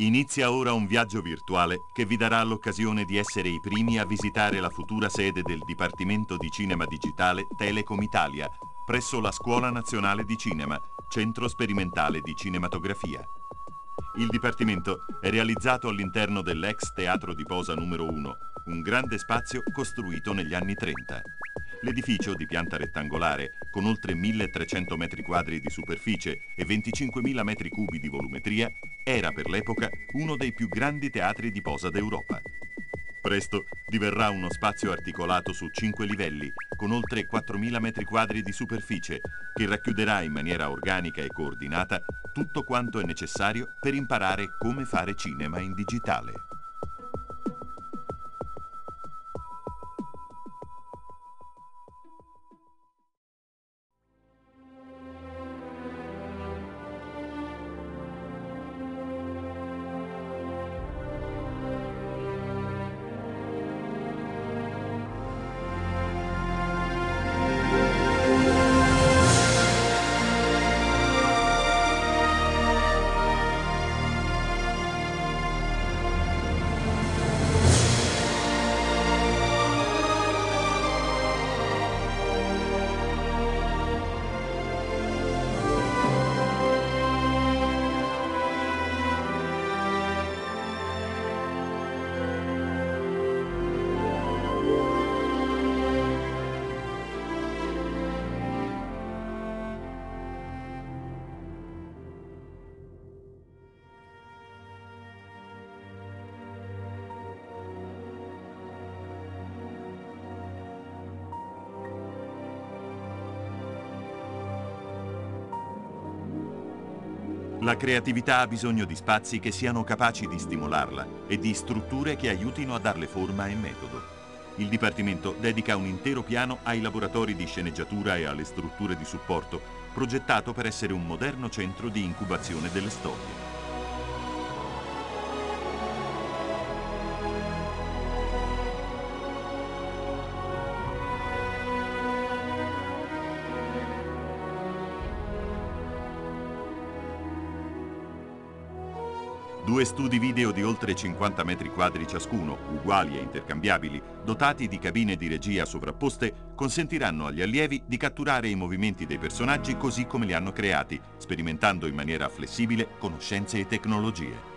Inizia ora un viaggio virtuale che vi darà l'occasione di essere i primi a visitare la futura sede del Dipartimento di Cinema Digitale Telecom Italia, presso la Scuola Nazionale di Cinema, Centro Sperimentale di Cinematografia. Il Dipartimento è realizzato all'interno dell'ex Teatro di Posa numero 1, un grande spazio costruito negli anni 30. L'edificio di pianta rettangolare, con oltre 1300 metri quadri di superficie e 25.000 metri cubi di volumetria, era per l'epoca uno dei più grandi teatri di posa d'Europa. Presto diverrà uno spazio articolato su cinque livelli, con oltre 4.000 metri quadri di superficie, che racchiuderà in maniera organica e coordinata tutto quanto è necessario per imparare come fare cinema in digitale. La creatività ha bisogno di spazi che siano capaci di stimolarla e di strutture che aiutino a darle forma e metodo. Il Dipartimento dedica un intero piano ai laboratori di sceneggiatura e alle strutture di supporto, progettato per essere un moderno centro di incubazione delle storie. Due studi video di oltre 50 metri quadri ciascuno, uguali e intercambiabili, dotati di cabine di regia sovrapposte, consentiranno agli allievi di catturare i movimenti dei personaggi così come li hanno creati, sperimentando in maniera flessibile conoscenze e tecnologie.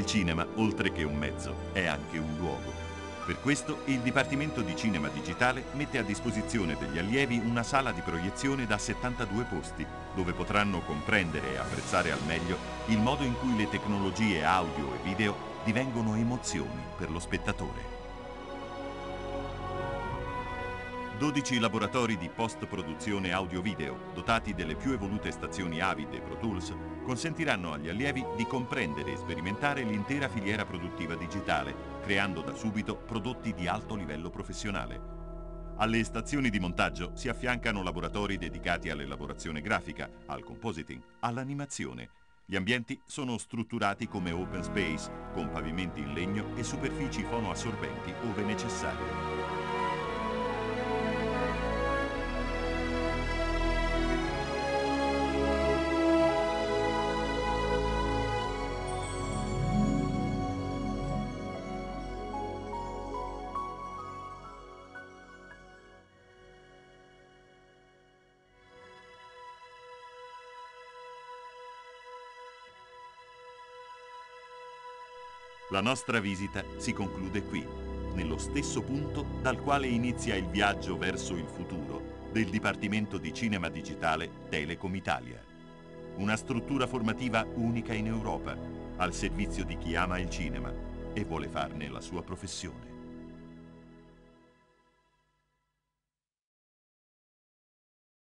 Il cinema, oltre che un mezzo, è anche un luogo. Per questo il Dipartimento di Cinema Digitale mette a disposizione degli allievi una sala di proiezione da 72 posti, dove potranno comprendere e apprezzare al meglio il modo in cui le tecnologie audio e video divengono emozioni per lo spettatore. 12 laboratori di post-produzione audio-video, dotati delle più evolute stazioni Avid e Pro Tools, consentiranno agli allievi di comprendere e sperimentare l'intera filiera produttiva digitale, creando da subito prodotti di alto livello professionale. Alle stazioni di montaggio si affiancano laboratori dedicati all'elaborazione grafica, al compositing, all'animazione. Gli ambienti sono strutturati come open space, con pavimenti in legno e superfici fonoassorbenti ove necessario. La nostra visita si conclude qui, nello stesso punto dal quale inizia il viaggio verso il futuro del Dipartimento di Cinema Digitale Telecom Italia. Una struttura formativa unica in Europa, al servizio di chi ama il cinema e vuole farne la sua professione.